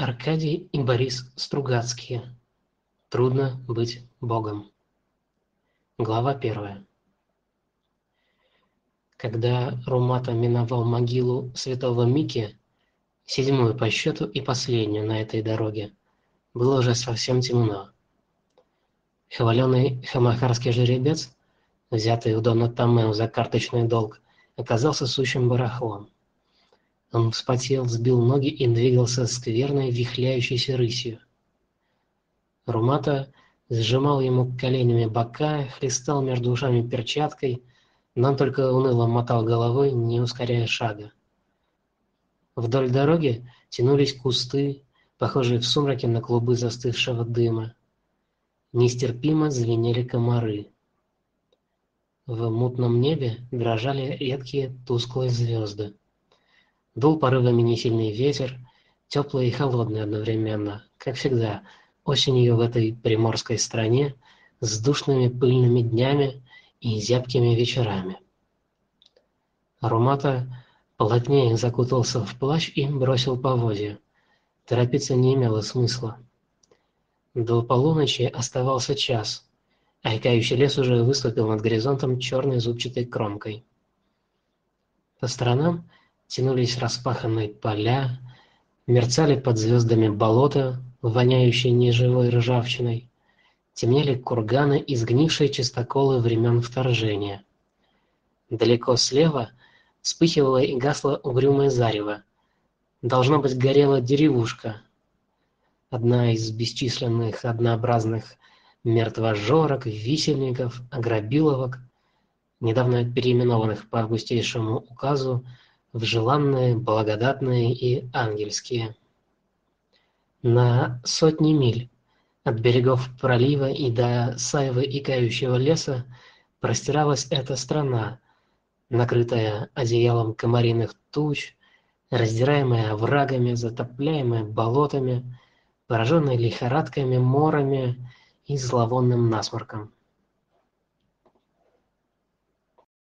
Аркадий и Борис Стругацкие. Трудно быть Богом. Глава первая. Когда Румата миновал могилу святого Мики, седьмую по счету и последнюю на этой дороге, было уже совсем темно. Хваленый хамахарский жеребец, взятый у Дона Томео за карточный долг, оказался сущим барахлом. Он вспотел, сбил ноги и двигался скверной, вихляющейся рысью. Румата сжимал ему коленями бока, хлестал между ушами перчаткой, он только уныло мотал головой, не ускоряя шага. Вдоль дороги тянулись кусты, похожие в сумраке на клубы застывшего дыма. Нестерпимо звенели комары. В мутном небе дрожали редкие тусклые звезды. Дул порывами несильный ветер, теплый и холодный одновременно, как всегда, осенью в этой приморской стране, с душными пыльными днями и зябкими вечерами. Румата плотнее закутался в плащ и бросил поводья. Торопиться не имело смысла. До полуночи оставался час, а икающий лес уже выступил над горизонтом черной зубчатой кромкой. По сторонам тянулись распаханные поля, мерцали под звездами болота, воняющие неживой ржавчиной, темнели курганы и сгнившие чистоколы времен вторжения. Далеко слева вспыхивало и гасло угрюмое зарево. Должно быть, горела деревушка, одна из бесчисленных однообразных мертвожорок, висельников, ограбиловок, недавно переименованных по августейшему указу в желанные, благодатные и ангельские. На сотни миль от берегов пролива и до Саевы и леса простиралась эта страна, накрытая одеялом комариных туч, раздираемая врагами, затопляемая болотами, пораженная лихорадками, морами и зловонным насморком.